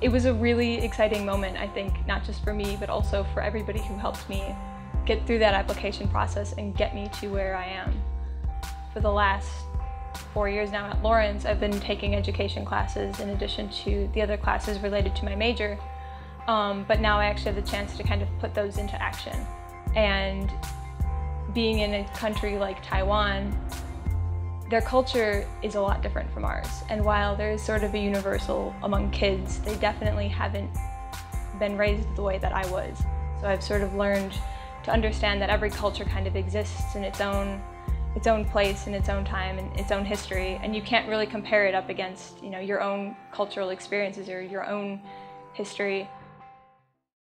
it was a really exciting moment, I think, not just for me, but also for everybody who helped me get through that application process and get me to where I am. For the last four years now at Lawrence, I've been taking education classes in addition to the other classes related to my major. Um, but now I actually have the chance to kind of put those into action. And being in a country like Taiwan, their culture is a lot different from ours. And while there is sort of a universal among kids, they definitely haven't been raised the way that I was. So I've sort of learned to understand that every culture kind of exists in its own its own place in its own time and its own history and you can't really compare it up against you know your own cultural experiences or your own history